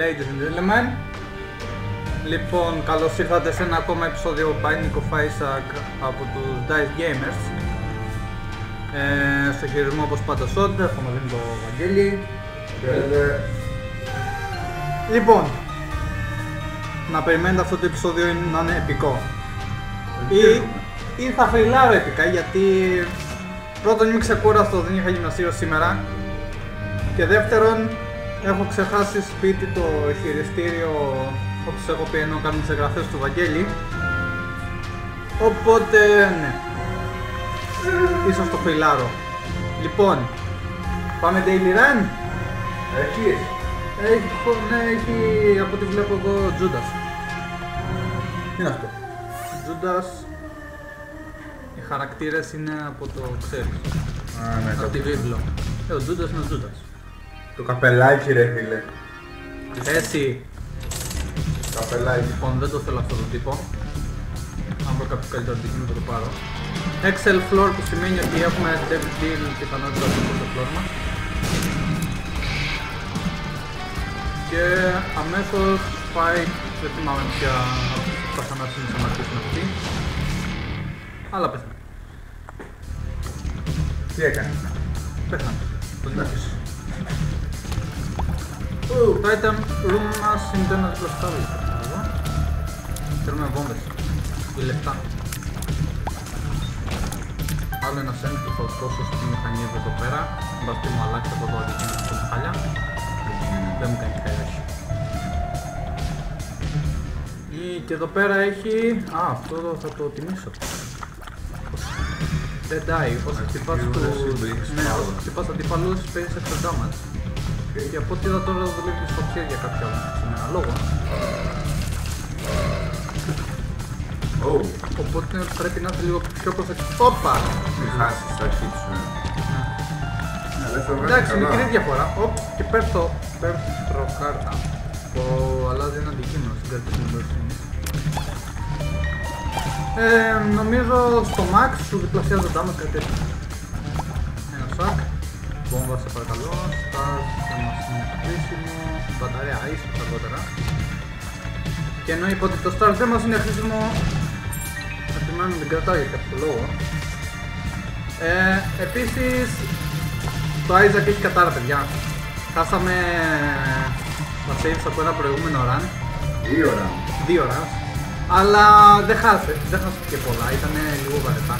Ladies and gentlemen, λοιπόν καλώς ήρθατε σε ένα ακόμα επεισόδιο Binding of Isaac από τους Dice Gamers. Ε, Στο χειρισμό όπως πάντα Σόντε, θα μας δίνει το Βαγγέλη. Χαίρετε. Λοιπόν, να περιμένετε αυτό το επεισόδιο να είναι επικό. Ή, ή θα φρυλάρω επικά γιατί πρώτον είμαι ξεκούραστος, δεν είχα γυμναστήριο σήμερα. Και δεύτερον έχω ξεχάσει σπίτι το χειριστήριο όπως έχω πει ενώ κάνουμε τις εγγραφές του Βαγγέλη. Οπότε ναι. Ίσως το φρυλάρω λοιπόν πάμε daily run. Έχεις. έχει, ναι, έχει από ό,τι βλέπω εδώ Τζούντας. Τι είναι αυτό; Τζούντας. Οι χαρακτήρες είναι από το ξέρεις Α, ναι, από το, τη βίβλο. Ε, ο Τζούντας είναι ο Τζούντας το καπελάκι ρε φίλε. Εσύ Καπελάκι. Λοιπόν, δεν το θέλω αυτό το τύπο. Αν βρω κάποιο καλύτερο αντικείμενο θα το πάρω. Excel floor που σημαίνει ότι έχουμε Devil Deal πιθανότητα στο πρώτο floor μας. Και αμέσως πάει, δεν θυμάμαι ποια παθανάσια θα αρχίσουν αυτοί. Αλλά πέθανε. Τι έκανε; Πέθανε. Τον Ναι. νίκησε. Το item room μας είναι το ένα δίπλα στο άλλο. Εδώ. Θέλουμε βόμβες. Ή λεφτά. Άλλο ένα σέντ που θα δώσω στη μηχανή εδώ πέρα. Μπαστή μου αλλάξει από το αντικείμενο στο χάλια. Δεν μου κάνει χάλια. όχι. Ή και εδώ πέρα έχει... Α, αυτό εδώ θα το τιμήσω. Δεν die, όσο χτυπάς Accuracy τους... brings Ναι, power. όσο χτυπάς αντιπαλούς παίρνεις extra damage. Και από ό,τι είδα τώρα δουλεύει στο χέρι για κάποιο άλλο σήμερα λόγο. Ω, Οπότε πρέπει να είσαι λίγο πιο προσεκτικός. Όπα! μη χάσεις τα αρχή σου. ε. Ναι, δεν θα βγάλεις Εντάξει, καλά. μικρή διαφορά. Οπ, και πέφτω, πέφτω κάρτα. Που αλλάζει ένα αντικείμενο στην κάρτα του Μπερσίνη. Ε, νομίζω στο max σου διπλασιάζει το damage κάτι τέτοιο. Ένα σακ. Βόμβα σε παρακαλώ. Stars θα μας είναι χρήσιμο. Μπαταρία ίσως αργότερα. Και ενώ είπα ότι το Stars δεν μας είναι χρήσιμο, Αντιμάνου την κρατάω για κάποιο λόγο. Ε, επίσης, το Isaac έχει κατάρα παιδιά. Χάσαμε τα saves από ένα προηγούμενο run, Τι ώρα. δύο runs. Αλλά δεν χάσε, δεν χάσε και πολλά, ήταν λίγο βαρετά.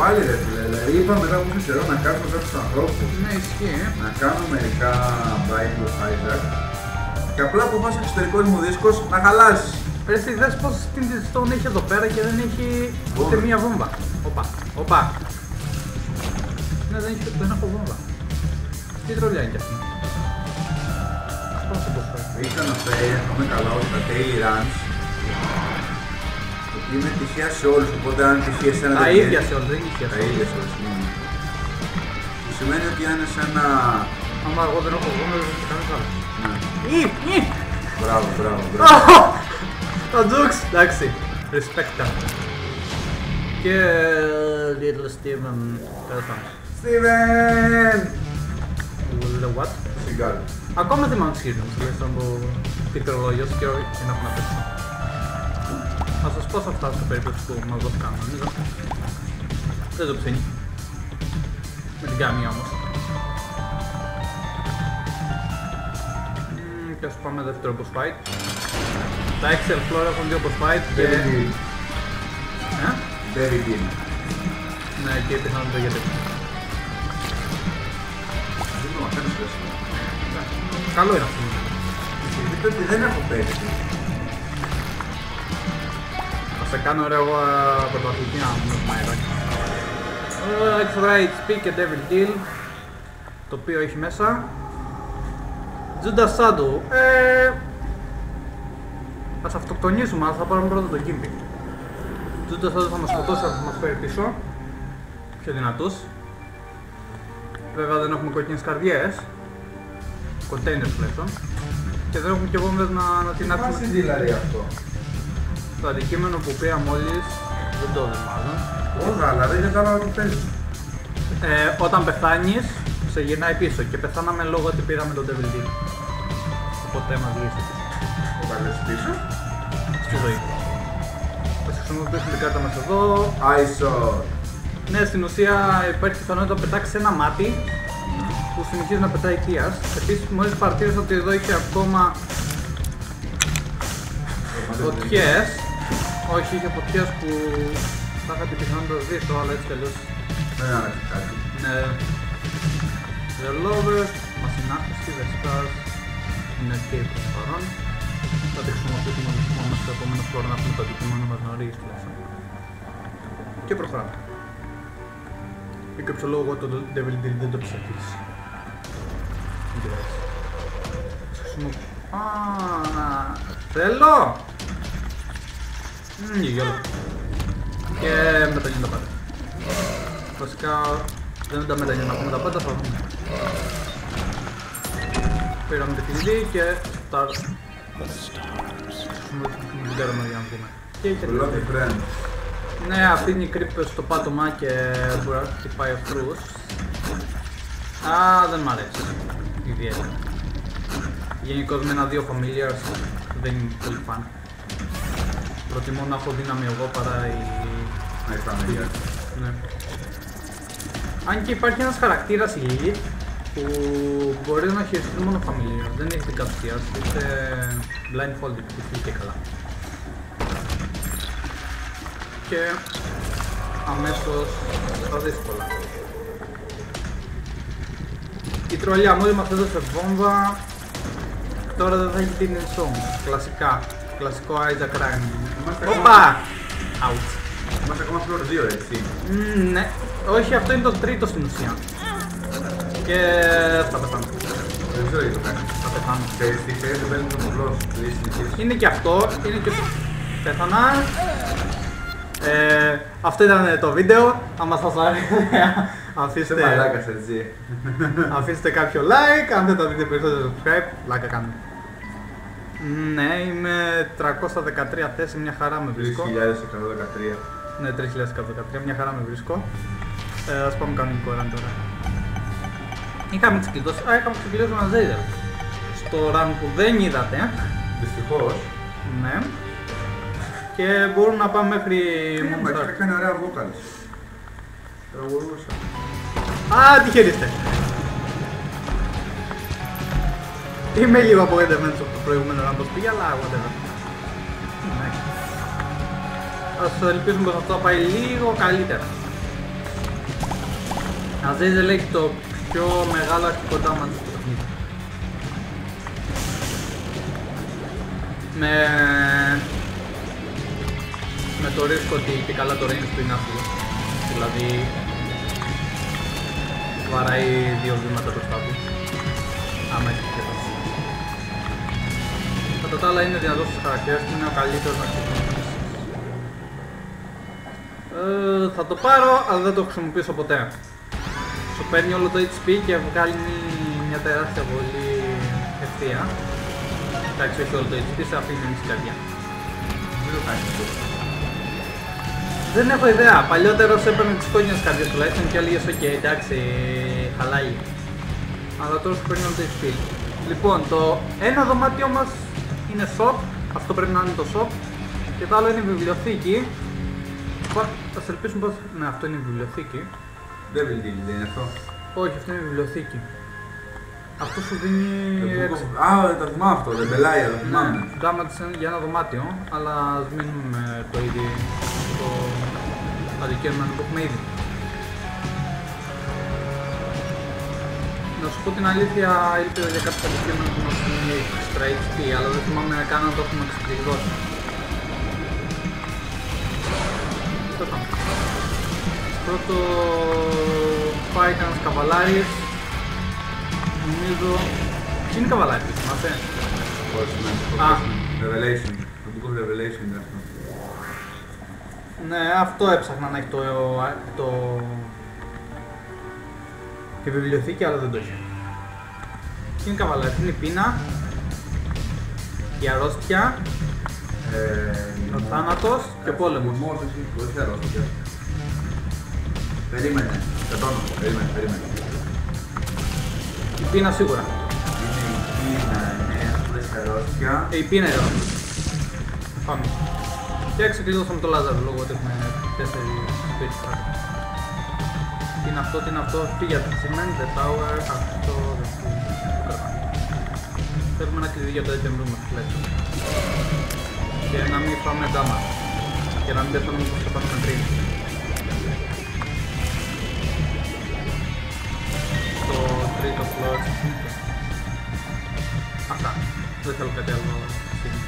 Πάλι ρε φίλε, δηλαδή είπα μετά από τόσο καιρό να κάνουμε κάποιους ανθρώπους Ναι, ισχύει, ε. να κάνω μερικά Bible of Isaac και απλά από βάσει εξωτερικός μου δίσκος να χαλάσεις. Ρε εσύ δες πως στην Stone έχει εδώ πέρα και δεν έχει ούτε Βόμβα. μία βόμβα. Οπα, οπα. Ναι, δεν, έχει, δεν έχω βόμβα. Τι τρολιά είναι κι αυτή. Ας πάω στο boss fight. Είχα να φέρει, αν είμαι καλά, ότι τα daily runs ότι είναι τυχαία σε όλους, οπότε αν τυχαία σε ένα Τα δεν ίδια βγαίνει, σε όλους, δεν είναι ίδια Τα σε όλους. ίδια σε όλους. ναι. Που σημαίνει ότι αν είναι σε ένα... Άμα εγώ δεν έχω βόμβα δεν θα κάνω άλλο. Ναι. Ι, ι. Μπράβο, μπράβο, μπράβο. Τα jokes! Εντάξει, respect τα. Και Little Steven, τέλος πάντων. Steven! The what? Σιγκάλ. Ακόμα δεν μ' αξίζουν, τουλάχιστον από πληκτρολόγιο και όχι και να έχω να παίξω. Θα σας πω σε αυτά σε περίπτωση που μας δώσει κάνω, νομίζω. Δεν το ψήνει. Με την κάμια όμως. Μμμ, Και ας πάμε δεύτερο boss fight. Τα Excel floor έχουν δύο boss fight και... David Dean. Ε; David Dean. Ναι, και πιθανότητα για τέτοιο. Δεν το μαθαίνεις ρε. Καλό είναι αυτό. Δείτε ότι δεν έχω παίξει. Θα σε κάνω ρε εγώ πρωταθλητή να μου έχουμε αεράκι. Extra HP και Devil Deal το οποίο έχει μέσα. Τζούντα Σάντου ε, Ας αυτοκτονήσουμε, αλλά θα πάρουμε πρώτα τον Gimpy Τζούντα Σάντου θα μας σκοτώσει, αλλά θα μας φέρει πίσω. Πιο δυνατούς. Βέβαια δεν έχουμε κόκκινες καρδιές. Containers τουλάχιστον. Και δεν έχουμε και βόμβες να, να την Μας άξουμε. είναι δηλαδή αυτό. Το αντικείμενο που πήρα μόλις δεν το έδω μάλλον Όχι, αλλά δεν κατάλαβα τι παίζεις. ε, όταν πεθάνεις σε γυρνάει πίσω και πεθάναμε λόγω ότι πήραμε τον Devil Deal. ποτέ μας λύσει Το καλές πίσω. στη ζωή. Θα χρησιμοποιήσουμε την κάρτα μας εδώ. ISO. Ναι, στην ουσία υπάρχει πιθανότητα να πετάξει ένα μάτι που συνεχίζει να πετάει Κίας. Επίσης μόλις παρατήρησα ότι εδώ είχε ακόμα φωτιές. Όχι, είχε φωτιές που θα είχα την πιθανότητα να σβήσω, αλλά έτσι κι αλλιώς Δεν άλλαξε κάτι. Ναι. The Lovers, Μασινάχιστη, Βεστάς, είναι και προς το παρόν. Θα τη χρησιμοποιήσουμε μόνος στο επόμενο χώρο να έχουμε το αντικείμενο μας νωρίς τουλάχιστον. Και προχωράμε. Για κάποιο λόγο το Devil Deal δεν το ψηφίσεις. Δεν πειράζει. Χρησιμο- Α, θέλω! Μμμ, γελό. Και μετανιώνω τα πάντα. Βασικά δεν τα μετανιώνω ακόμα τα πάντα, θα δούμε. Πήραμε το κλειδί και τα... Χρησιμοποιήσουμε την κάρτα μας για να δούμε. Και είχε Bloody friend. ναι, αυτή είναι η κρύπη στο πάτωμα και μπορεί να χτυπάει εχθρούς. Α, δεν μ' αρέσει. Ιδιαίτερα. Γενικώς με ένα-δύο familiars δεν είμαι πολύ φαν. Προτιμώ να έχω δύναμη εγώ παρά η... Να έχει familiar. Ναι. Αν και υπάρχει ένας χαρακτήρας η Lilith που μπορεί να χειριστεί μόνο familiar, δεν έχει την κατουσία, είσαι blindfolded που φύγει και καλά. Και αμέσως στα δύσκολα. Η τρολιά μόλις μας έδωσε βόμβα, τώρα δεν θα έχει την Insong, κλασικά, κλασικό Isaac Ryan. Είμαστε Οπα! Ouch. Είμαστε ακόμα floor 2 έτσι. Μμμ, ναι. Όχι, αυτό είναι το τρίτο στην ουσία. Και θα πεθάνω. Δεν ξέρω γιατί το κάνεις. Θα πεθάνω. Ξέρεις τι ξέρεις, δεν παίρνεις τον μολός. Λέει συνεχίζει. Είναι και αυτό, είναι και... Πέθανα. Ε, αυτό ήταν το βίντεο. Άμα σας άρεσε, Είσαι αφήστε, μαλάκας έτσι. αφήστε κάποιο like. Αν δεν τα δείτε περισσότερο subscribe, like κάντε. Ναι, είμαι 313 θέση, μια χαρά με βρίσκω. 3113. Ναι, 3113, μια χαρά με βρίσκω. Ε, ας πάμε κανονικό run τώρα. Είχαμε ξεκλειδώσει, α, είχαμε ξεκλειδώσει ένα Zayder. Στο run που δεν είδατε, Δυστυχώς. ναι. Και μπορούμε να πάμε μέχρι Μα Moonstar. έχει κάνει ωραία vocals. Τραγουδούσα. Α, τυχεροί Είμαι λίγο απογοητευμένος από το προηγούμενο run πως πήγε, αλλά whatever. Ναι. Ας ελπίσουμε πως αυτό θα πάει λίγο καλύτερα. Αζέιζελ έχει το πιο μεγάλο αρχικό damage στο παιχνίδι. Με... με το ρίσκο ότι και καλά το range του είναι άθλιο. Δηλαδή βαράει δύο βήματα μπροστά του. Άμα έχει πιέσει. Κατά τα άλλα είναι δυνατός στους χαρακτήρες και είναι ο καλύτερος να χρησιμοποιήσει. Ε, θα το πάρω, αλλά δεν το χρησιμοποιήσω ποτέ. Σου παίρνει όλο το HP και βγάλει μια τεράστια βολή ευθεία. Εντάξει, όχι όλο το HP, σε αφήνει μισή καρδιά. Δεν το κάνεις αυτό. Δεν έχω ιδέα. Παλιότερα σου έπαιρνε τις κόκκινες καρδιές τουλάχιστον και έλεγες: Οκ, εντάξει, χαλάει. Αλλά τώρα σου παίρνει όλο το HP. Λοιπόν, το ένα δωμάτιο μας είναι shop. Αυτό πρέπει να είναι το shop. Και το άλλο είναι η βιβλιοθήκη. Θα σε ελπίσουμε πως... Ναι, αυτό είναι η βιβλιοθήκη. Devil Deal δεν είναι αυτό. Όχι, αυτό είναι η βιβλιοθήκη. Αυτό σου δίνει... Το Book έξι- of- Α, το θυμάμαι αυτό, δεν πελάει, το Ναι, θυμάμαι. damage για ένα δωμάτιο, αλλά ας μείνουμε με το ίδιο το αντικείμενο που έχουμε ήδη. Σου πω την αλήθεια, ήλπιζα για κάποιο αντικείμενο που μας δίνει extra HP, αλλά δεν θυμάμαι καν να το έχουμε ξεκλειδώσει. Το πάμε. Πρώτο πάει κανένας καβαλάρης. Νομίζω... Τι είναι καβαλάρης, θυμάσαι; Όχι, ναι. Α. Revelation. Το Book of Revelation είναι αυτό. Ναι, αυτό έψαχνα να έχει το, το... τη βιβλιοθήκη, αλλά δεν το είχε. Τι είναι καβαλάρης, είναι η πείνα, η αρρώστια, Ε, ο θάνατος και ο πόλεμος. Λοιμός, όχι, όχι αρρώστια. Περίμενε. Πετώνω. Περίμενε, περίμενε. Η πείνα σίγουρα. Είναι η Κίνα, ναι, αυτές Ρώσια. Ε, η πίνα εδώ. Πάμε. Και ξεκλείδωσαμε το Λάζαρο λόγω ότι έχουμε τέσσερις σπίτια. Τι είναι αυτό, τι είναι αυτό, τι για το cement, the tower, αυτό, Θέλουμε ένα κλειδί για το item room τουλάχιστον. Και να μην φάμε damage. Και να μην πεθάνουμε όπως πεθάνουμε πριν. Στο τρίτο floor. Αυτά. Δεν θέλω κάτι άλλο. στιγμή.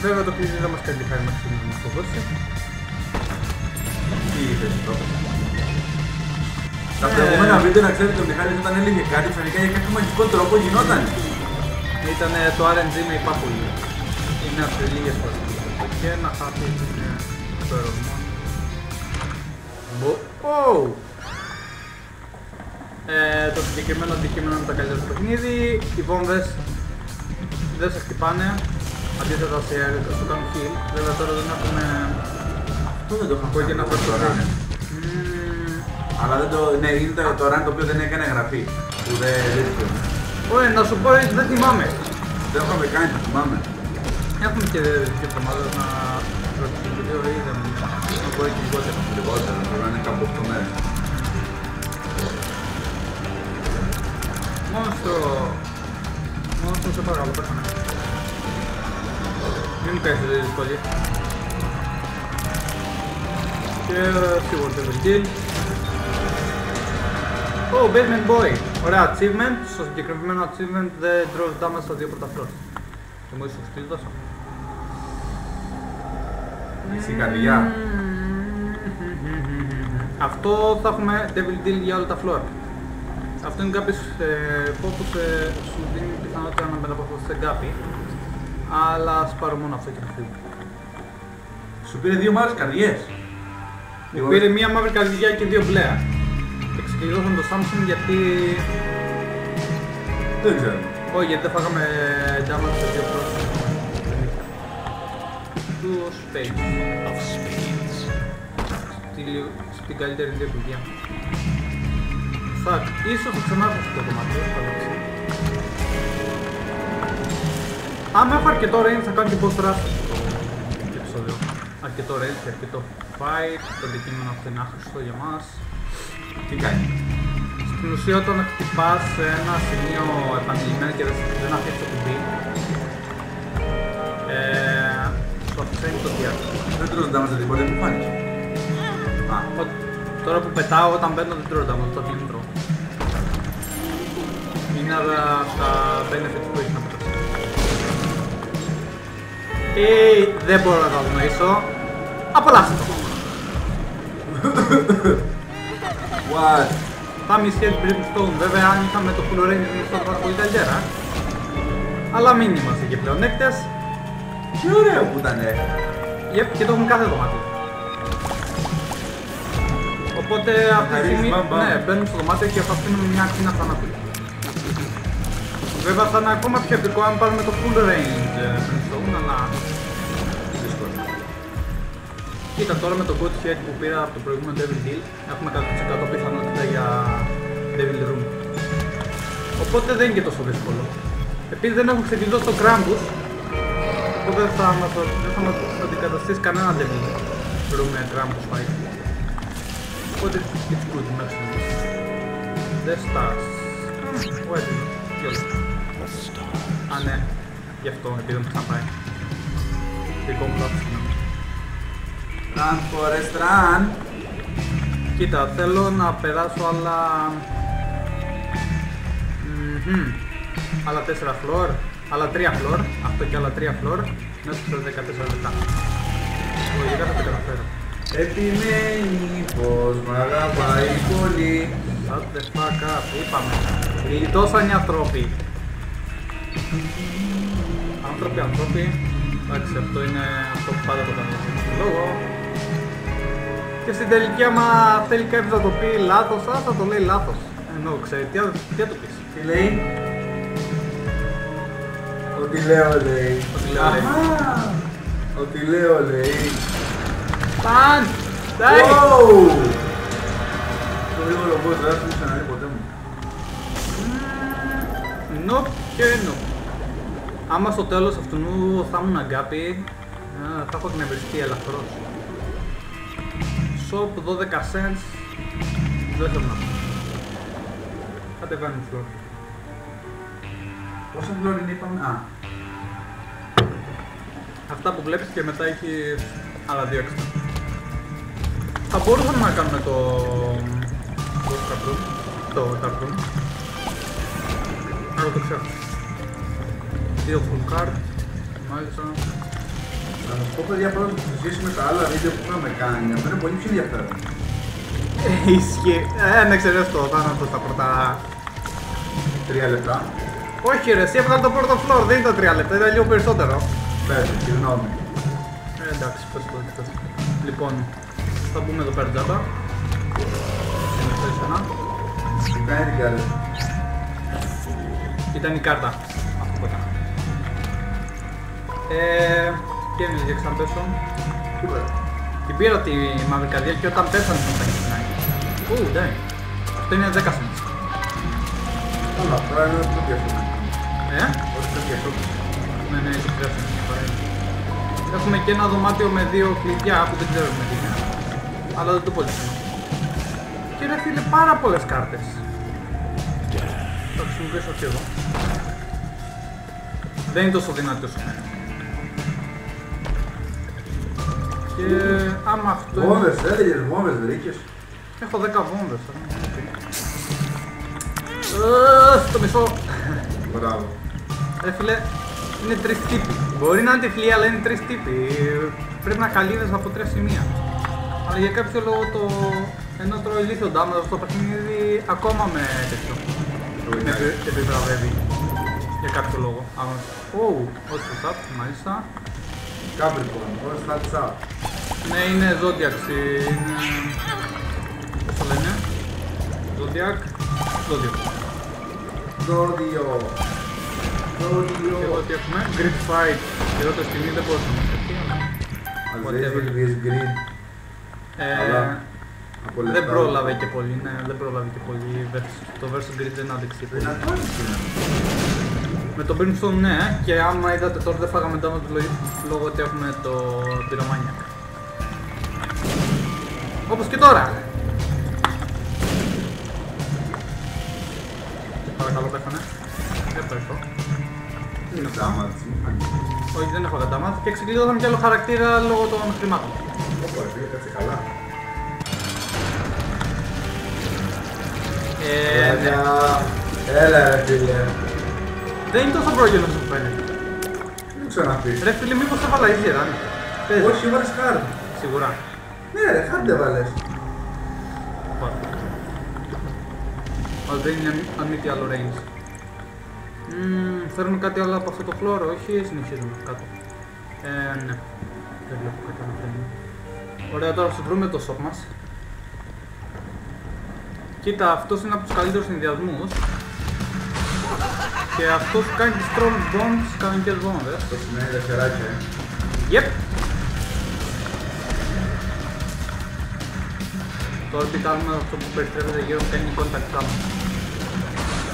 Βέβαια το κλειδί δεν μας κάνει χάρη μέχρι στιγμή να μας το δώσει. Τι είδες τότε. Τα προηγούμενα βίντεο να ξέρετε ο Μιχάλης όταν έλεγε κάτι φαινικά για κάποιο μαγικό τρόπο γινόταν. Ήταν το RNG με υπάκουλη. Είναι από τις λίγες φορές. Και ένα χάπι είναι το ερώτημα. Wow! Ε, το συγκεκριμένο αντικείμενο είναι το καλύτερο στο παιχνίδι. Οι βόμβες δεν σε χτυπάνε. Αντίθετα σε σου κάνουν heal. Βέβαια τώρα δεν έχουμε Αυτό δεν το είχα Μπορεί και να αυτό Αλλά δεν το, ναι, είναι το, το run το οποίο δεν έκανε γραφή. Που δεν δείχνει. Ωραία, να σου πω, ε, δεν θυμάμαι. Δεν το είχαμε κάνει, το θυμάμαι. Έχουμε και δύο εβδομάδες να ρωτήσουμε το video ή δεν να μπορεί και λιγότερο. Λιγότερο, μπορεί να είναι κάπου 8 μέρες. Μόνο στο... Μόνο στο σε παρακαλώ, πέθανε. Μην μου κάνεις τη δυσκολία. Και σίγουρα το Evil Oh, Basement Boy! Ωραία achievement. Στο συγκεκριμένο achievement δεν draws damage στα δύο πρώτα floors. Και μου ίσως το δώσω. Εσύ καρδιά. Αυτό θα έχουμε Devil Deal για όλα τα floor. Αυτό είναι κάποιες ε, πόπους ε, σου δίνει πιθανότητα να μεταπαυθώ σε γκάπη. Αλλά ας πάρω μόνο αυτό και να φύγω. Σου πήρε δύο μάρες καρδιές. Μου πήρε μία μαύρη καρδιά και δύο μπλε. Και ξεκλειδώσαμε το Samsung γιατί... Δεν ξέρω. Όχι, γιατί δεν φάγαμε damage σε δύο πρώτα. Του Space. of spades. Στη, στην καλύτερη λειτουργία. Fuck, ίσως θα ξανάρθω αυτό το κομμάτι, θα δείξει. Άμα έχω αρκετό range θα κάνω και boss rush αυτό το επεισόδιο. Αρκετό range και αρκετό fight, το αντικείμενο αυτό είναι άχρηστο για μας. Τι κάνει; Στην ουσία όταν χτυπάς σε ένα σημείο επανειλημμένα και δεν δεν αφήνεις το κουμπί, ε, σου αυξάνει το διάστημα. Δεν τρώω τα μέσα τίποτα, μου φάνηκε. Α, ο- τώρα που πετάω όταν μπαίνω δεν τρώω τα μόνο, το δεν τρώω. Είναι από τα benefits που έχει να πετάξεις. Ε, δεν μπορώ να το αγνοήσω. Απολαύστε το. What? Θα μισχέει Brimstone, βέβαια αν είχαμε το full range Brimstone θα ήταν πολύ καλύτερα. Αλλά μην είμαστε και πλεονέκτες. Τι ωραίο που ήταν. Yep, και το έχουμε κάθε δωμάτιο. Οπότε αυτή τη Χαρίζεις, στιγμή μπαμ, μπαμ. ναι, μπαίνουμε στο δωμάτιο και θα αφήνουμε μια ακτίνα θανάτου. Βέβαια θα είναι ακόμα πιο επικό αν πάρουμε το full range ε, Brimstone, αλλά Δύσκολο. κοίτα τώρα με το good head που πήρα από το προηγούμενο Devil Deal έχουμε 100% πιθανότητα για Devil Room. Οπότε δεν είναι και τόσο δύσκολο. Επίσης δεν έχουμε ξεκινήσει το Krampus, οπότε δεν θα μας δεν θα μας αντικαταστήσει κανένα Devil Room με Krampus fight. Οπότε it's good μέχρι στιγμής. The stars. Why did you? The stars. Α, ναι. Γι' αυτό, επειδή δεν ξαναπάει. Δικό μου λάθος, συγγνώμη. Run, Forest, run. Κοίτα, θέλω να περάσω άλλα... Μμμ. Άλλα 4 φλόρ, άλλα 3 φλόρ, αυτό και άλλα 3 φλόρ, μέσα στα 14 λεπτά. Λογικά θα τα καταφέρω. Επιμένει πως μ' αγαπάει πολύ. Shut the fuck up, είπαμε. Γλιτώσαν οι άνθρωποι. Άνθρωποι, άνθρωποι. Εντάξει, αυτό είναι αυτό που πάντα το κάνω στον λόγο. Και στην τελική άμα θέλει κάποιος να το πει λάθος, α, θα το λέει λάθος. Ενώ ξέρει, τι, θα- τι θα το πεις. Τι λέει; Ό,τι λέω λέει. Ό,τι λέω, λέει. Αχα. Ό,τι λέω λέει. Παν! Ντάι! Wow! Το γρήγορο boss δεν θα ξαναδεί ποτέ μου. Νοπ και νοπ. άμα στο τέλος αυτού θα ήμουν αγκάπη, α, θα έχω εκνευριστεί ελαφρώς. Shop 12 cents, δεν θέλω να πω. Κατεβαίνουν φλόρ. Πόσα φλόριν είπαμε; Α, Αυτά που βλέπεις και μετά έχει άλλα δύο έξτρα. Θα μπορούσαμε να κάνουμε το... το cartoon. Το cartoon. Αλλά το ξέρω. Δύο full card. Μάλιστα. Να σας πω παιδιά πρώτα σε σχέση με τα άλλα βίντεο που είχαμε κάνει. Αυτό είναι πολύ πιο ενδιαφέρον. Ε, Ισχύει. Ε, αν εξαιρέσει το θάνατο στα πρώτα... Τρία λεπτά. Όχι ρε, εσύ έβγαλε το πρώτο floor, δεν ήταν τρία λεπτά, ήταν λίγο περισσότερο. Πέντε, συγγνώμη. Ε, εντάξει, πες το, πες το. Λοιπόν, θα μπούμε εδώ πέρα τζάμπα. Είναι στο εσένα. Μου κάνει την κάρτα. Ήταν η κάρτα. Αυτό που έκανα. Ε, τι είναι για ξαναπέσω. Τίποτα. Την πήρα τη μαύρη καρδιά και όταν πέθανε θα ήταν στην άκρη. Ου, ναι. Αυτό είναι 10 cents. Καλά, τώρα είναι το διαφορετικό. Ε, Όχι το διαφορετικό. ναι, ναι, το χρειάζεται. Έχουμε και ένα δωμάτιο με δύο κλειδιά που δεν ξέρουμε τι είναι. Αλλά δεν το πολύ σημαντικό. Και ρε φίλε, πάρα πολλές κάρτες. Θα χρησιμοποιήσω και εδώ. Δεν είναι τόσο δυνατή όσο Και άμα αυτό είναι... Βόμβες, έλεγες βόμβες βρήκες. Έχω 10 βόμβες. α. Ε, Στο μισό. Μπράβο. Ρε φίλε, είναι τρεις τύποι. Μπορεί να είναι τυφλοί, αλλά είναι τρεις τύποι. Πρέπει να καλύβεις από τρία σημεία. Αλλά για κάποιο λόγο το... ενώ τρώω ηλίθιο damage στο παιχνίδι ακόμα με τέτοιο. Με επι- επιβραβεύει. Για κάποιο λόγο. Άμα... Ω, όχι το tap, μάλιστα. Capricorn, πώς θα τσά. Ναι, είναι Zodiac. Είναι... Πώς το λένε; Zodiac. Zodiac. Δόδιο. Και εδώ Δόδιο. τι έχουμε; Grid Fight. Και εδώ τη στιγμή δεν μπορούσα να σκεφτεί, αλλά... whatever. Αζέφιλ vs Grid. Ε, Αλλά από δεν λεπτά. πρόλαβε και πολύ, ναι, δεν πρόλαβε και πολύ. versus- Το versus grid δεν άντεξε. πολύ. Δυνατό είναι. Με τον Brimstone ναι, και άμα είδατε τώρα δεν φάγαμε damage λο- λόγω ότι έχουμε το Pyromaniac. Όπως και τώρα. Παρακαλώ πέθανε. Ευχαριστώ. Τι είναι αυτά. Damage. Όχι δεν έχω damage και ξεκλείδωσαμε κι άλλο χαρακτήρα λόγω των χρημάτων. Ωπα, φίλε, κάτσε καλά. Ε, ναι. Έλα, Έλα, ρε φίλε. Δεν είναι τόσο πρόγελος όσο φαίνεται. Δεν ξαναπείς. Ρε φίλε, μήπως έβαλα easy run. Παίζει. Όχι, έβαλες hard. Σίγουρα. Ναι, ρε, hard έβαλες. Πάρω. Αλλά δεν είναι αν μη τι άλλο range. Μμμ, θέλουμε κάτι άλλο από αυτό το φλόρο, όχι συνεχίζουμε κάτω. Ε, ναι. Δεν βλέπω κάτι άλλο θέλουμε. Ωραία, τώρα θα βρούμε το shop μας. Κοίτα, αυτός είναι από τους καλύτερους συνδυασμούς. Και αυτός που κάνει τις troll bombs, κανονικές βόμβες. Το σημαίνει δευτεράκια, ε. Yep. Το orbital με αυτό που περιστρέφεται γύρω μου κάνει contact damage.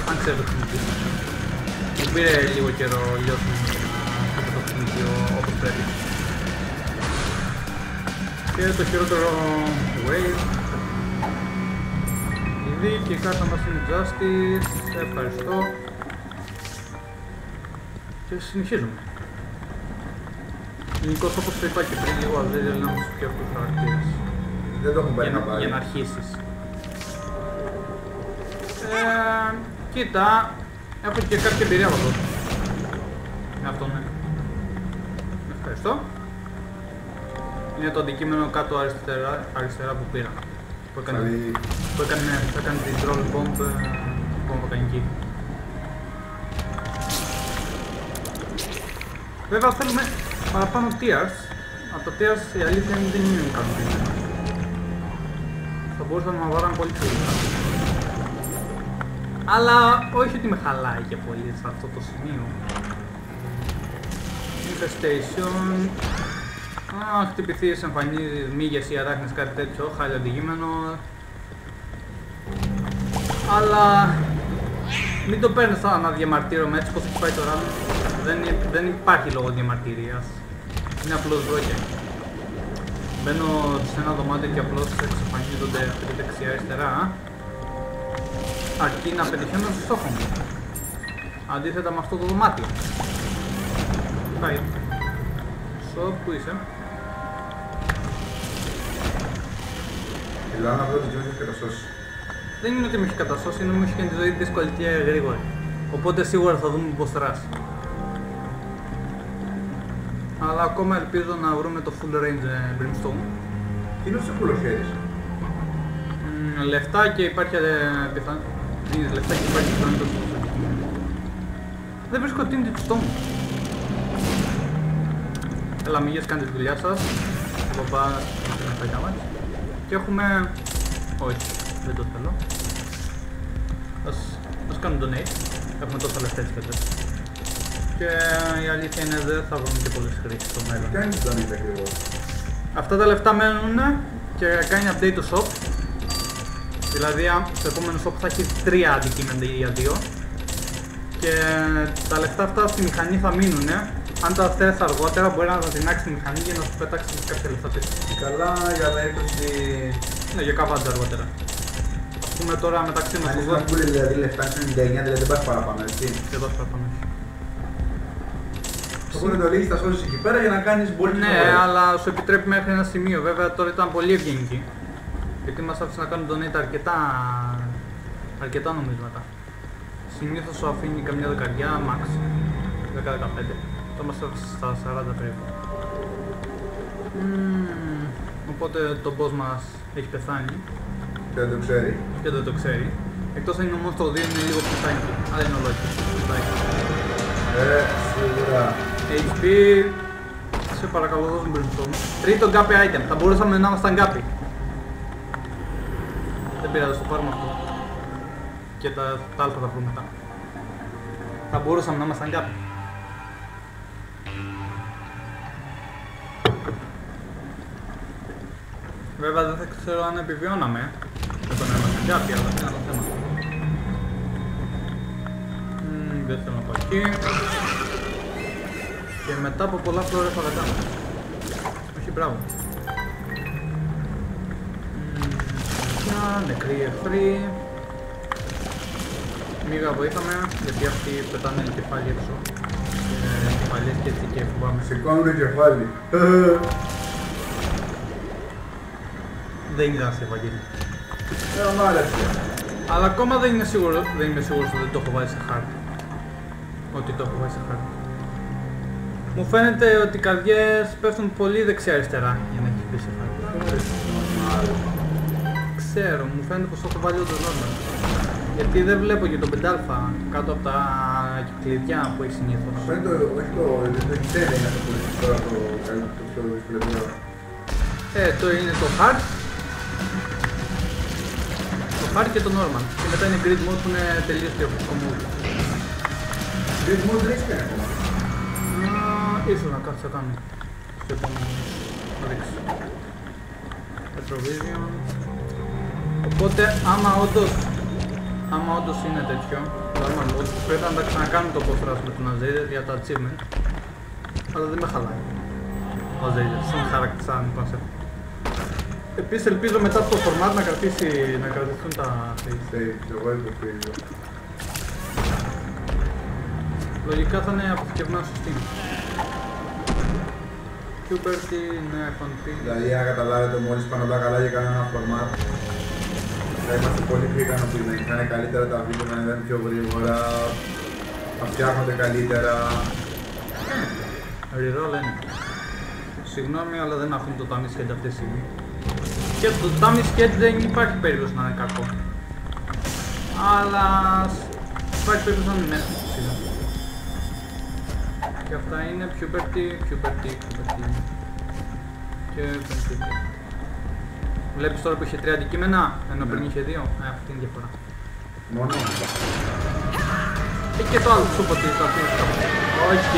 Αν ξέρω το χρησιμοποιήσω. Μου πήρε λίγο καιρό λιώσιμο να το χρησιμοποιήσω όπως πρέπει. Και το χειρότερο wave. Η δίκη κάρτα μας είναι justice. Ευχαριστώ. Και συνεχίζουμε. Γενικώς όπως το είπα και πριν λίγο Αζέριελ είναι από τους πιο αυτούς χαρακτήρες Δεν το έχουν πάρει για, να να- πάρει. για να αρχίσεις. Ε, κοίτα, έχω και κάποια εμπειρία από αυτό. Με αυτό, ναι. Ευχαριστώ. Είναι το αντικείμενο κάτω αριστερά, αριστερά που πήρα. Που έκανε, Δηλαδή, που έκανε, που έκανε την troll bomb, ε, bomb βακανική. Βέβαια θέλουμε παραπάνω tiers. Από τα tiers η αλήθεια είναι δεν είναι ικανοποιημένο. Θα μπορούσαμε να βάλαμε πολύ πιο λίγα. Αλλά όχι ότι με χαλάει και πολύ σε αυτό το σημείο. Infestation. Α, χτυπηθείς, εμφανίζεις μύγες ή αράχνες κάτι τέτοιο, χάλια αντικείμενο. Αλλά μην το παίρνεις σαν να διαμαρτύρομαι έτσι πως έχει πάει το ράμι. Δεν, υ- δεν υπάρχει λόγο διαμαρτυρίας. Είναι απλώς μπλόκια. Μπαίνω σε ένα δωμάτιο και απλώς εξαφανίζονται αυτή δεξιά-αριστερά. Αρκεί να πετυχαίνω στο στόχο μου. Αντίθετα με αυτό το δωμάτιο. Πάει. Σοπ, πού είσαι; Μιλάω να βρω την ζωή και τα σώσει. Δεν είναι ότι με έχει κατασώσει, είναι ότι μου έχει κάνει τη ζωή δύσκολη και γρήγορη. Οπότε σίγουρα θα δούμε πως δράσει. Αλλά ακόμα ελπίζω να βρούμε το full range ε, brimstone. Τι είναι όσο κουλοχέρι. Μμμ, λεφτά και υπάρχει ε, πιθανό... Δίνεις λεφτά και υπάρχει πιθανότητα στο Δεν βρίσκω τι είναι το στόμου. Έλα μηγές κάντε τη δουλειά σας. Ο μπαμπάς με τα γάμα Και έχουμε... Όχι, δεν το θέλω. Ας, ας κάνουμε donate. Έχουμε τόσα λεφτά έτσι κι αλλιώς. Και η αλήθεια είναι δεν θα βρούμε και πολλές χρήσεις στο μέλλον. Κάνει τον ίδιο ακριβώ. Αυτά τα λεφτά μένουν και κάνει update το shop. Δηλαδή αν στο επόμενο shop θα έχει τρία αντικείμενα αντί για δύο. Και τα λεφτά αυτά στη μηχανή θα μείνουν. Αν τα θες αργότερα μπορεί να δυνάξει τη μηχανή για να σου πετάξεις κάποια λεφτά πίσω. Καλά για περίπτωση. Ναι, για καβάντα αργότερα. Ας πούμε τώρα μεταξύ μας Αν το είσαι να δω. πουλε δηλαδή λεφτά στο 99, δηλαδή δεν πας παραπάνω, έτσι. Δεν δώσω παραπάνω. Οπότε το λύγεις τα σώσεις εκεί πέρα για να κάνεις πολύ Ναι, αλλά σου επιτρέπει μέχρι ένα σημείο. Βέβαια τώρα ήταν πολύ ευγενική. Γιατί μας άφησε να κάνουμε donate αρκετά, αρκετά νομίσματα. Συνήθως σου αφήνει καμιά δεκαριά, max. 10-15. Το μας άφησε στα 40 περίπου. Μμμ, οπότε το boss μας έχει πεθάνει Δεν το ξέρει. και δεν το ξέρει. Εκτός αν είναι ο Monstro 2 είναι λίγο πιο tanky, αλλά είναι ολόκληρο. Ε, σίγουρα. HP, σε παρακαλώ δώσ' μου brimstone. Τρίτο Guppy item, θα μπορούσαμε να ήμασταν Guppy. Δεν πειράζει, το πάρουμε αυτό. Και τα, τα άλλα θα τα βρούμε μετά. Θα μπορούσαμε να ήμασταν Guppy. Βέβαια δεν θα ξέρω αν επιβιώναμε με το να ήμασταν γκάπι, αλλά είναι άλλο θέμα. Μμμ, δεν θέλω να πάω εκεί. Και μετά από πολλά φλόρια φαγατά. Όχι, μπράβο. Μμμ, Πια, νεκροί εχθροί. Μίγα βοήθαμε, γιατί αυτοί πετάνε κεφάλι έξω. Και κεφαλιές και έτσι και φοβάμαι. Σηκώνουν το κεφάλι. Δεν ήταν σε Ευαγγέλη. Ε, μ' άρεσε. Αλλά ακόμα δεν, είναι σίγουρο, δεν είμαι σίγουρος ότι δεν το έχω βάλει σε χάρτη. Ότι το έχω βάλει σε χάρτη. Μου φαίνεται ότι οι καρδιές πέφτουν πολύ δεξιά-αριστερά για να έχεις μπει σε χάρτη. Ξέρω, μου φαίνεται πως το έχω βάλει όντως normal. Γιατί δεν βλέπω και το 5α κάτω από τα κλειδιά που έχει συνήθως. Αυτό είναι το, όχι το, το εξέλε είναι το πολύ τώρα το καλύτερο, το πιο δύσκολο τώρα. Ε, το είναι το hard. Το hard και το normal. Και μετά είναι grid mode που είναι τελείως διαφορετικό mode. Δεν μου δεν έχει κάνει ακόμα. Α, ίσως να κάτσω να κάνω στο επόμενο να δείξω. Retrovision. Οπότε άμα όντως, άμα όντως είναι τέτοιο, normal mode, πρέπει να τα ξανακάνουμε το post rush με τον Azazel για τα achievement. Αλλά δεν με χαλάει. Ο Azazel, σαν χαρακτήρα, σαν concept. Επίσης ελπίζω μετά το format να, κρατήσει, να κρατηθούν τα saves. Save, εγώ ελπίζω. Λογικά θα είναι αποθηκευμένο στο Steam. Puberty, ναι, FNP. Δηλαδή, αν καταλάβετε, μόλις πάνε όλα καλά για κανένα format, θα είμαστε πολύ πιο ικανοποιημένοι. Θα είναι καλύτερα τα βίντεο, να είναι πιο γρήγορα, θα φτιάχνονται καλύτερα. Reroll είναι. Συγγνώμη, αλλά δεν αφήνει το Tammy Sketch αυτή τη στιγμή. Και το Tammy Sketch δεν υπάρχει περίπτωση να είναι κακό. Αλλά σ- υπάρχει περίπτωση να είναι μέσα στο σίγουρα. Και αυτά είναι puberty, puberty, puberty. Και puberty. Βλέπεις τώρα που είχε τρία αντικείμενα, ενώ πριν Ναι. είχε δύο. Ε, αυτή είναι η διαφορά. Μόνο. Ε, και το άλλο σου είπα ότι το αφήνει κάπου. OK.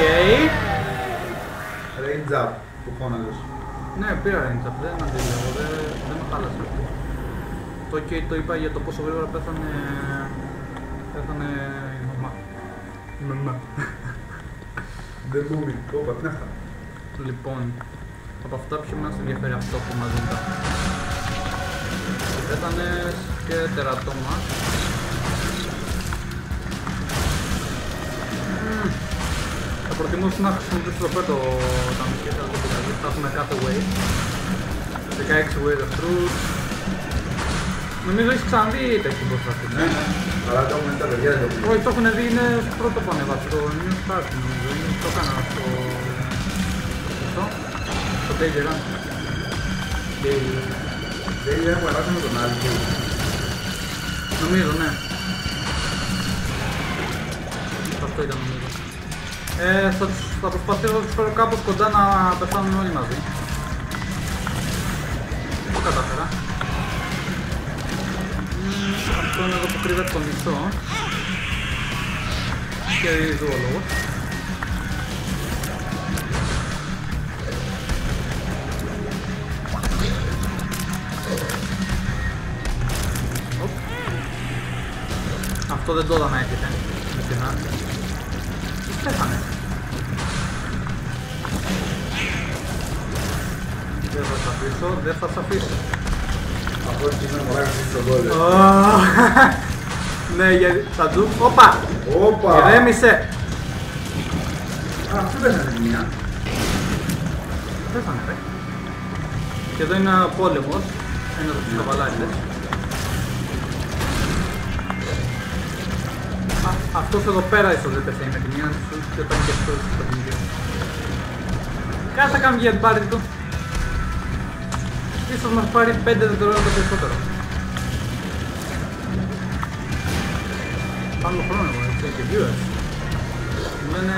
Range up, που φώναζες. Ναι, πήρα range up, δεν αντιλέγω, δεν, δεν με χάλασε αυτό. Το ok το είπα για το πόσο γρήγορα πέθανε... πέθανε η μαμά. Η μαμά. The movie. Όπα, τι είναι αυτά. Λοιπόν, από αυτά ποιο μας ενδιαφέρει αυτό που μας δίνει τα Τέτανες και τερατόμα. Μμμ. Θα προτιμούσα να χρησιμοποιήσω το πρώτο τα μισθές, αλλά δεν πειράζει. Θα έχουμε κάθε wave. 16 wave εχθρούς. Νομίζω έχεις ξαναδεί τέτοιο μπροστά σου. Ναι, ναι. Αλλά το έχουμε στα παιδιά δεν το Όχι, το έχουν δει, είναι στο πρώτο που ανέβασε, το New Start νομίζω, είναι το έκανα στο... Αυτό, στο Daily Run. Daily. Δεν είναι που αλλάξαμε τον άλλο. Νομίζω, ναι. Αυτό ήταν νομίζω. Ε, θα, τους, θα προσπαθήσω να τους φέρω κάπως κοντά να πεθάνουν όλοι μαζί. Το κατάφερα. Μμμ, Αυτό είναι εδώ που κρύβεται το μισό. Και εδώ Αυτό δεν το είδα να έρχεται. Πουθενά. Πέθανε. Δεν θα σ' αφήσω, δεν θα σ' αφήσω. Αυτό είναι σήμερα μωρά να στον κόλλο. Ναι, γιατί θα του... Όπα! Όπα! Ηρέμησε! Α, αυτό δεν είναι μία. Πέθανε, ρε. Και εδώ είναι ένα πόλεμος. Ένας από τους καβαλάριδες. Α, αυτός εδώ πέρα ίσως δεν πεθαίνει με τη μία του και όταν και αυτός στο παιχνίδι. Κάτι θα κάνουμε για την πάρτι του. Ίσως μας πάρει 5 δευτερόλεπτα περισσότερο. Άλλο χρόνο εγώ, έτσι, και viewers. Μου λένε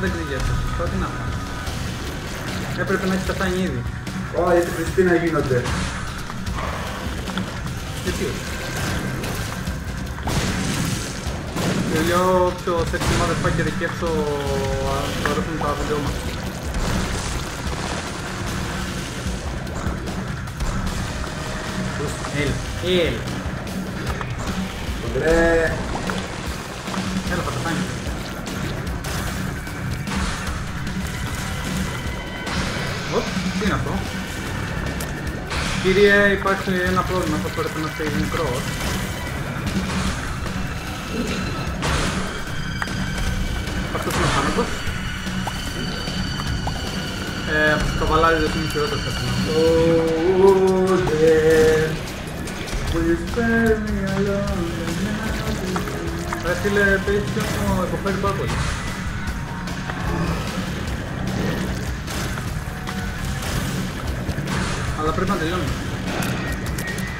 δεν κρύγεσαι, τώρα τι να κάνω. Έπρεπε να έχει πεθάνει ήδη. Ω, γιατί Χριστίνα γίνονται. Γιατί όχι. Και λέω πιο sexy motherfucker εκεί έξω α, του αρέσουν τα βίντεο μας. Έλα, έλα, Κοντρέ. έλα θα πεθάνει. Οπ, τι είναι αυτό; Κύριε, υπάρχει ένα πρόβλημα, θα πρέπει να είστε μικρός. Ε, από τους καβαλάριδες είναι χειρότερος από αυτόν. Oh, yeah. Will you spare me alone? Ρε φίλε, παίζει και μου υποφέρει πάρα πολύ. Αλλά πρέπει να τελειώνει.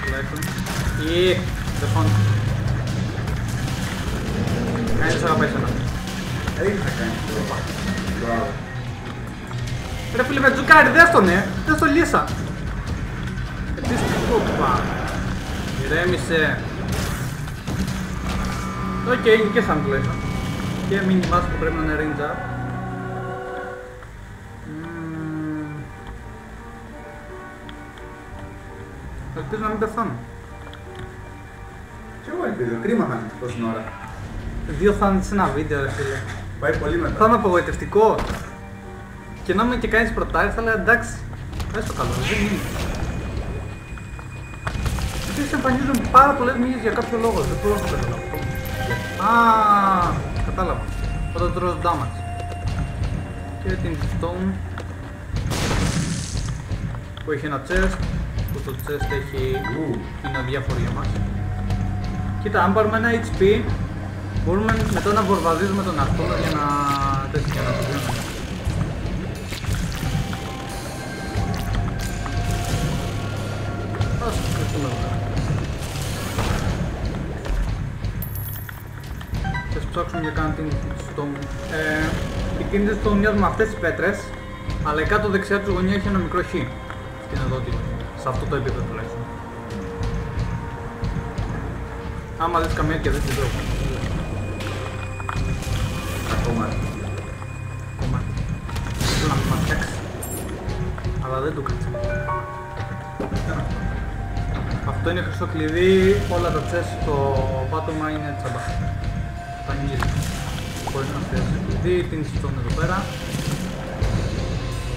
Τουλάχιστον. Ή, δεν φώνει. Κανείς δεν αγαπάει σένα. Ε, τι θα κάνεις τώρα. Μπράβο. Ρε φίλε με τζουκάρι, δες τον, ε! Δες τον λύσα! Επίσης, οπα. Ηρέμησε. Οκ, είναι και σαν τουλάχιστον. Και mini mask που πρέπει να είναι range up. Μμμ. Ελπίζω να μην πεθάνω. Και εγώ ελπίζω. Κρίμα θα είναι τόση ώρα. Δύο θάνατοι σε ένα βίντεο, ρε φίλε. Πάει πολύ Θα μετά. είναι απογοητευτικό. Και να είμαι και κάνεις προτάσεις, θα λέω εντάξει. Πες το καλό, δεν είναι. Επίσης εμφανίζουν πάρα πολλές μύγες για κάποιο λόγο, δεν μπορώ να το καταλάβω. Α, κατάλαβα. Όταν τρως damage. Και την stone που έχει ένα chest, που το chest έχει Ου, είναι αδιάφορο για μας. Κοίτα, αν πάρουμε ένα HP, μπορούμε μετά να βορβαδίζουμε τον εαυτό μας για να τέτοιο, για να το για κάνα την stone. Ε, οι κίνητες stone μοιάζουν με αυτές τις πέτρες, αλλά η κάτω δεξιά του γωνία έχει ένα μικρό χ. Στην εδότητα. Σε αυτό το επίπεδο τουλάχιστον. Άμα δεις καμία και δεν την δω. ακόμα. Κομμάτι. Θέλω να μην μας φτιάξει. Αλλά δεν του κάτσε. Αυτό είναι χρυσό κλειδί, όλα τα τσες στο πάτωμα είναι τσαμπά. Τα νύχια. μπορεί να θέσει κλειδί, την stone εδώ πέρα.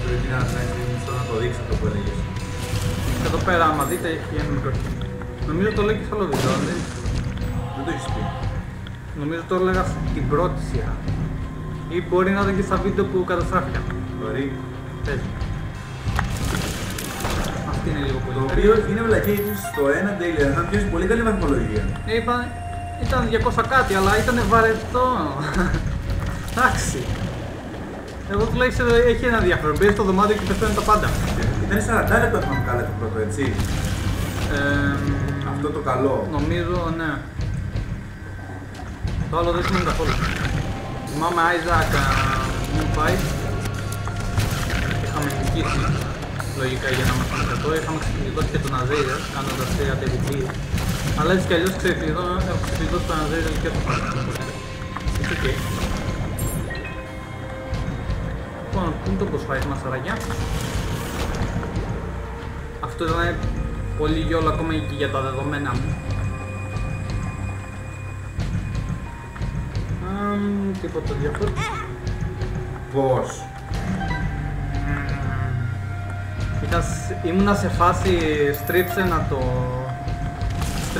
Πρέπει να να μισό να το δείξει αυτό που έλεγες. Και εδώ πέρα, άμα δείτε, έχει ένα μικρό χ. Νομίζω το λέει και σε άλλο βίντεο, αν δεν Δεν το έχεις πει. Νομίζω το έλεγα στην πρώτη σειρά. Ή μπορεί να ήταν και στα βίντεο που καταστράφηκαν. Μπορεί. Έτσι. Αυτή είναι λίγο Το πολύ. οποίο είναι βλακία ίσως στο ένα daily να πιάσει πολύ καλή βαθμολογία. Ε, Είπα, ήταν 200 κάτι, αλλά ήταν βαρετό. Εντάξει. Εγώ τουλάχιστον έχει ένα ενδιαφέρον. Μπαίνει στο δωμάτιο και πεθαίνουν τα πάντα. Ήταν 40 λεπτά θυμάμαι καλά το πρώτο, έτσι. Ε, Αυτό το καλό. Νομίζω, ναι. Το άλλο δεν θυμάμαι καθόλου. Θυμάμαι Isaac New Fight. Είχαμε νικήσει λογικά για να είμαστε κρατώ. Είχαμε ξεκλειδώσει και τον Αζέιρ κάνοντας 3 DVD. Αλλά έτσι κι αλλιώς ξεκλειδώ- έχω ξεκλειδώσει τον Αζέιρ και το Fight. It's okay. Λοιπόν, πού είναι το boss fight μας αραγιά. Αυτό ήταν πολύ γιόλο ακόμα και για τα δεδομένα μου. Αμ, τίποτα διαφορετικό. Πώς; Είχα σ- ήμουνα σε φάση στρίψε να το...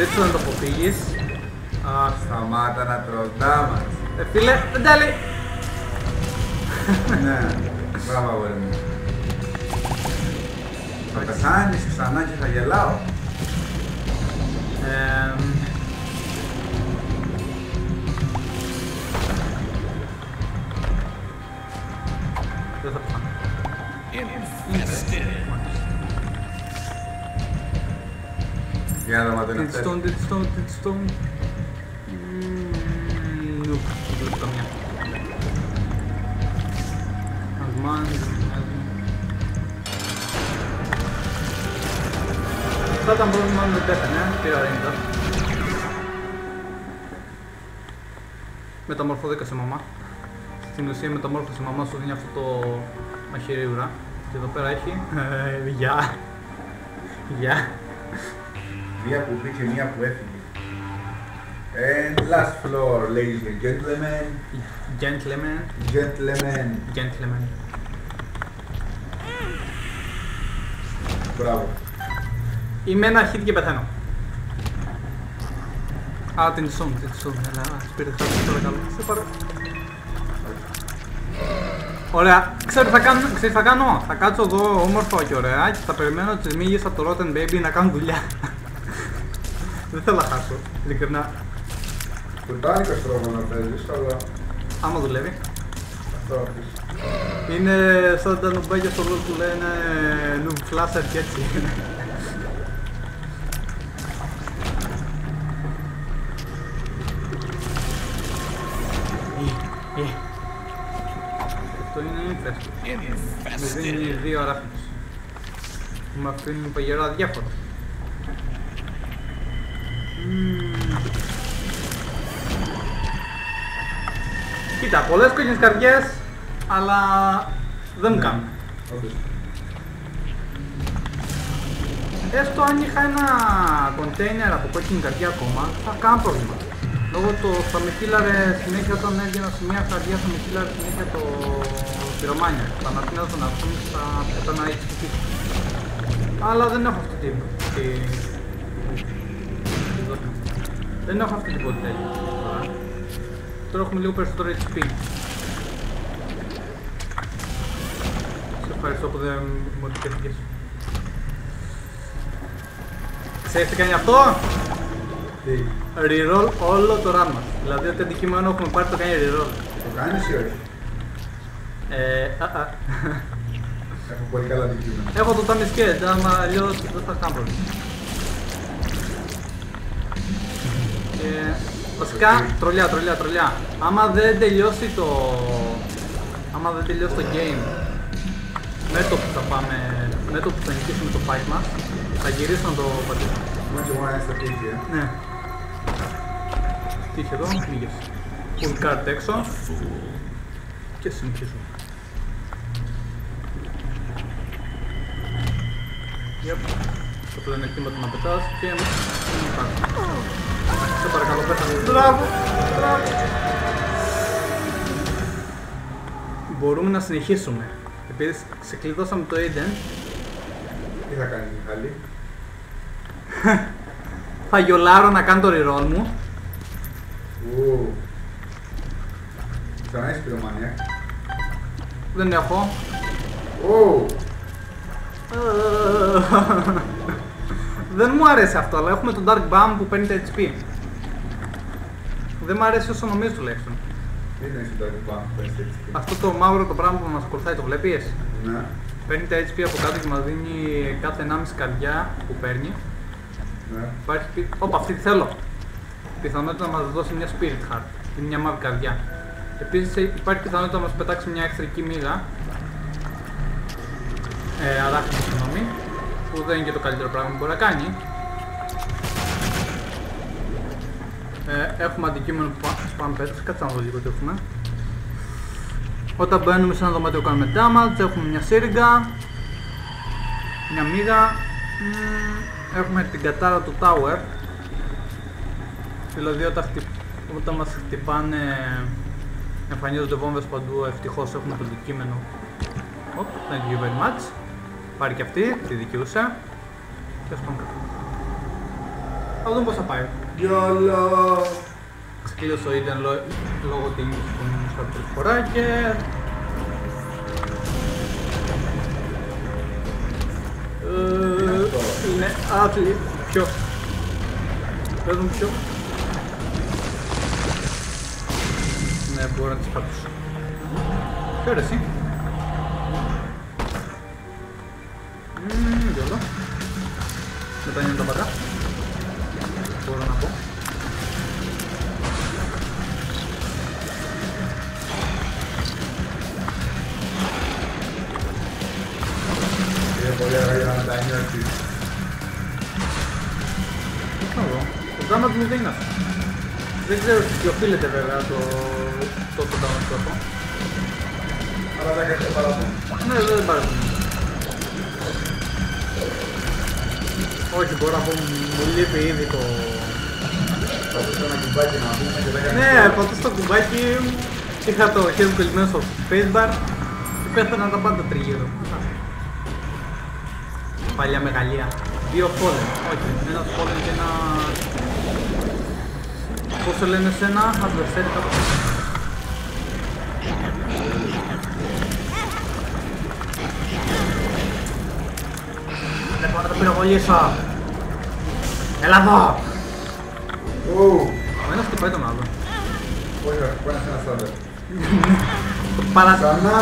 Στρίψε να το αποφύγεις. Αχ, Σταμάτα να τρως ντάμας. ε, φίλε, δεν τα λέει. Ναι. Μπράβο αγόρι μου. Θα πεθάνεις ξανά και θα γελάω. Την stone. Μμμ, Νουπ, δεν βλέπω καμιά. Ασμάν, Θα ήταν πρόβλημα αν δεν πέθανε, πήρα ρίντα. Μεταμορφώθηκα σε μαμά. Στην ουσία μεταμόρφωσε η μαμά σου δίνει αυτό το μαχαίρι ουρά. Και εδώ πέρα έχει. ε, Γεια. Γεια. Μία που μπήκε, μία που έφυγε. And last floor, ladies and gentlemen. Gentleman. Gentlemen. Gentleman. Μπράβο. Είμαι ένα hit και πεθαίνω. Α, την zone, την zone. Έλα, σπίρε, θα σε παρακαλώ. Σε παρακαλώ. Ωραία. Ξέρω τι θα κάνω, ξέρεις τι θα κάνω. Θα κάτσω εδώ όμορφα και ωραία και θα περιμένω τις μύγες από το Rotten Baby να κάνουν δουλειά. Δεν θέλω να χάσω, ειλικρινά. Κουτάνικο τρόπο να παίζεις, αλλά Άμα δουλεύει. αυτό αφήσεις. Είναι σαν τα νουμπάκια στο LoL που λένε noob flasher και έτσι. Ε, ε. Αυτό είναι interesting. Μου δίνει Infested. δύο αράχνες. Που με αφήνουν παγερά διάφορα. Μμμ. Κοίτα, πολλές κόκκινες καρδιές, αλλά δεν μου Ναι. κάνουν. Όντως. Έστω αν είχα ένα κοντέινερ από κόκκινη καρδιά ακόμα, θα κάνω πρόβλημα. Λόγω του θα με χύλαρε συνέχεια όταν έβγαινα σε μια καρδιά θα με χύλαρε συνέχεια το πυρομάνια. Θα αναπνέω τον αυτό μου και θα έπαιρνα έτσι στο πίσω. Αλλά δεν έχω αυτή την... τη- τη δόκα. Δεν έχω αυτή την πολυτέλεια. τώρα. Τώρα έχουμε λίγο περισσότερο HP. Σε ευχαριστώ που δεν μου επιτέθηκες. Ξέρεις τι κάνει αυτό; Τι, Reroll όλο το run μας. Δηλαδή ό,τι αντικείμενο έχουμε πάρει το κάνει reroll. το κάνεις ή όχι; Ε, α, α. Έχω πολύ καλά αντικείμενα. Έχω το Tammy Sketch, άμα αλλιώς δεν θα κάνω πρόβλημα. Και βασικά, τρολιά, τρολιά, τρολιά. Άμα δεν τελειώσει το... Άμα δεν τελειώσει το game, με το που θα πάμε, με το που θα νικήσουμε το fight μας, θα γυρίσω να το πατήσω. Μα και εγώ να είναι στα τύχη, ε. Ναι. Τι είχε εδώ, μύγες. Full card έξω. Και συνεχίζω. Yep. Το πλεονεκτήμα του να πετάς και να Σε παρακαλώ πέθανε. Μπράβο! Μπράβο! μπορούμε να συνεχίσουμε. Επειδή ξεκλειδώσαμε το Aiden, Τι θα κάνει Μιχάλη; θα γιολάρω να κάνω το reroll μου. Ου. Ξανά έχεις πυρομανία. Δεν έχω. Ου. Δεν μου αρέσει αυτό, αλλά έχουμε τον Dark Bam που παίρνει τα HP. Δεν μου αρέσει όσο νομίζω τουλάχιστον. Τι είναι εσύ τώρα που πάμε, πες έτσι. Αυτό το μαύρο το πράγμα που μας ακολουθάει, το βλέπεις; Ναι. Παίρνει τα HP από κάτω και μας δίνει κάθε 1,5 καρδιά που παίρνει. Ναι. Υπάρχει πι... Όπα, αυτή τη θέλω. Πιθανότητα να μας δώσει μια Spirit Heart. Είναι μια μαύρη καρδιά. Επίσης ε, υπάρχει πιθανότητα να μας πετάξει μια εχθρική μύγα. Ε, αράχνη, συγγνώμη. Που δεν είναι και το καλύτερο πράγμα που μπορεί να κάνει. Ε, έχουμε αντικείμενο που πά- spam pets. Κάτσε να δω λίγο τι έχουμε. Όταν μπαίνουμε σε ένα δωμάτιο κάνουμε damage, έχουμε μια σύριγγα, μια μύγα, Μμμ, έχουμε την κατάρα του tower. Δηλαδή όταν, χτυ... όταν μας χτυπάνε εμφανίζονται βόμβες παντού, ευτυχώς έχουμε το αντικείμενο. Οπ, thank you very much. Πάρει και αυτή, τη δικαιούσα. Και ας πάμε κάτω. Θα δούμε πώς θα πάει. Γιόλο. Ξεκλείδωσε ο Eden λό- λόγω ότι ήμουν που ήμουν στα πρώτη φορά και... Ε, αυτό; είναι άθλη. Ποιο; Πες μου ποιο. Ναι, μπορώ να τις πατήσω. Ποιο ρε εσύ; Μμμ, γιόλο. Μετά είναι τα πατά. Μπορώ να πω. Είναι πολύ αργά να τα νιώσεις. Θα δω. Το damage μου δεν είναι αυτό. Δεν ξέρω σε τι οφείλεται βέβαια το τόσο damage που έχω. Αλλά δεν έχετε παραπάνω. Ναι, δεν παραδείγμα. Όχι, μπορώ να πω μου λείπει ήδη το... Θα δώσω ένα κουμπάκι να πούμε και δεν κάνεις Ναι, τίποτα. πατώ στο κουμπάκι, είχα το χέρι μου κολλημένο στο spacebar και πέθανα τα πάντα τριγύρω. Παλιά μεγαλεία. Δύο fallen, όχι, ένα fallen και ένα... Πώς το λένε σε ένα adversary κάπως έτσι. Δεν μπορώ να το πυροβολήσω. Έλα εδώ. Ου. Ο ένας χτυπάει τον άλλο. Όχι, όχι, πάνε σε ένα στάδιο. Το παρα... Ξανά!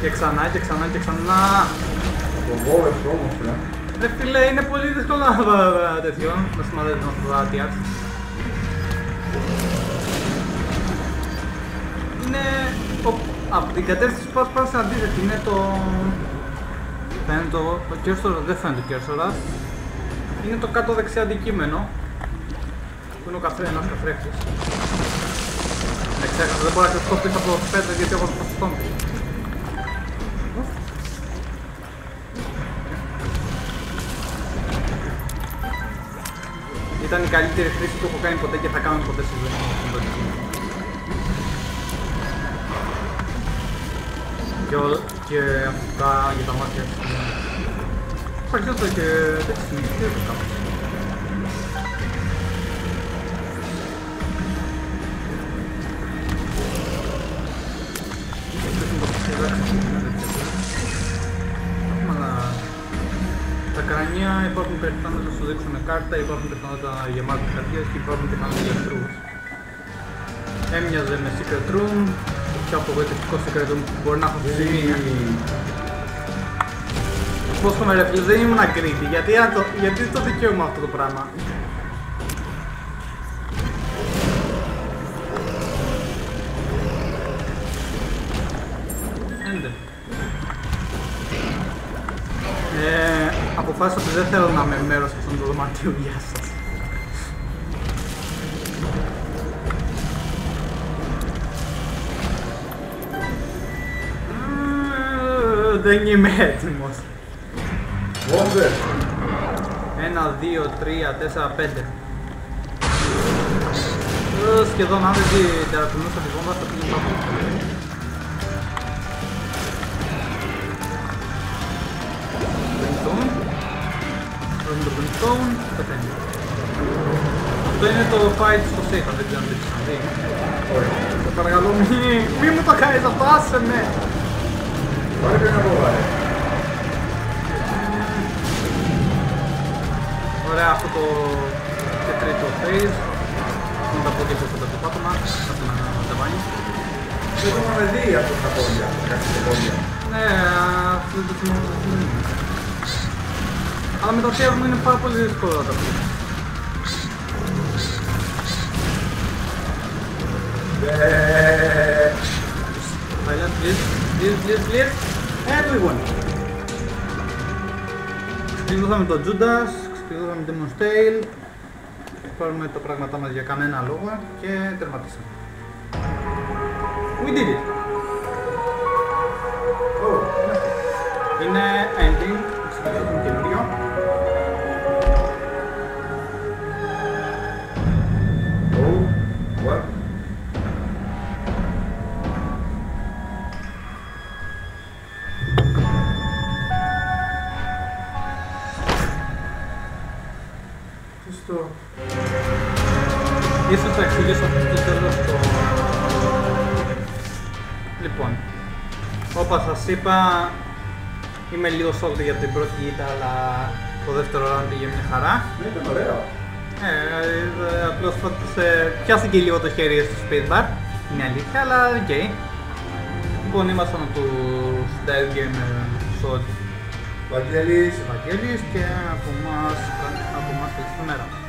Και ξανά και ξανά και ξανά. Το βόλες όμως, ρε. Ρε φίλε, είναι πολύ δύσκολο να ε, τέτοιο, να σημαδεύει τον αυτοδάτια. Είναι... ο- Από την κατεύθυνση που πας πας αντίθετη, είναι το... Φαίνεται το... Το κέρσορα, δεν φαίνεται το κέρσορας. Είναι το κάτω δεξιά αντικείμενο. Που είναι ο καθρέ, ένας καθρέφτης. Δεν ξέχασα, δεν μπορώ να κρυφτώ πίσω από το πέτρο γιατί έχω το στόμα. Ήταν η καλύτερη χρήση που έχω κάνει ποτέ και θα κάνω ποτέ στη ζωή μου στην πολιτική. Και, ο, και αυτά για τα μάτια της Υπάρχει αυτό και τέτοια στιγμή, δεν το κάνω. Αλλά τα κρανία υπάρχουν πιθανότητα να σου δείξουν κάρτα, υπάρχουν πιθανότητα να γεμάτουν καρδιές και υπάρχουν πιθανότητα για εχθρούς. Έμοιαζε με Secret Room, το πιο απογοητευτικό Secret Room που μπορεί να έχω στη ζωή. Πώς το με ρε φίλε, δεν ήμουν ακρίτη, γιατί, αν το, γιατί το δικαίωμα αυτό το πράγμα; Έντε. Ε, αποφάσισα ότι δεν θέλω να είμαι μέρος αυτού του δωματίου. Γεια σας. Ε, Δεν είμαι έτοιμος. 1, 2, 3, 4, 5 Σχεδόν άμα δεν τη δακτυλοσύνησα της βόμβας θα την πιέζω. Τζοβινκινκ των Πούλυτων. Αυτό είναι το πιλτόνι του Σέικα, δεν ξέρω αν δείτε. Σα παρακαλώ μη μου το κάνεις, απάσε με. Πάμε για να το. Ωραία αυτό το και τρίτο phase. Με τα πόδια που θα το πάτωμα, από να ταβάνει. Δεν το είχαμε δει αυτό στα πόδια. Κάτι στα πόδια. Ναι, αυτό δεν το θυμάμαι. Αλλά με το τέλος μου είναι πάρα πολύ δύσκολο να τα πει. Ε, Silent, please, please, please, please. Everyone. Ξεκινούσαμε το Judas, ξεκινούσαμε Demon's Tale. Πάρουμε τα πράγματά μας για κανένα λόγο και τερματίσαμε. We did it. ω, Είναι ending, είπα, είμαι λίγο salty για την πρώτη ήττα, αλλά το δεύτερο round πήγε μια χαρά. Ναι, ήταν ωραίο. Ε, ε, απλώς φώτισε, πιάστηκε λίγο το χέρι στο spacebar, είναι αλήθεια, αλλά οκ. Λοιπόν, ήμασταν από τους Dive Gamer Shot Βαγγέλης, Ευαγγέλης και από εμάς, από εμάς καλή μέρα.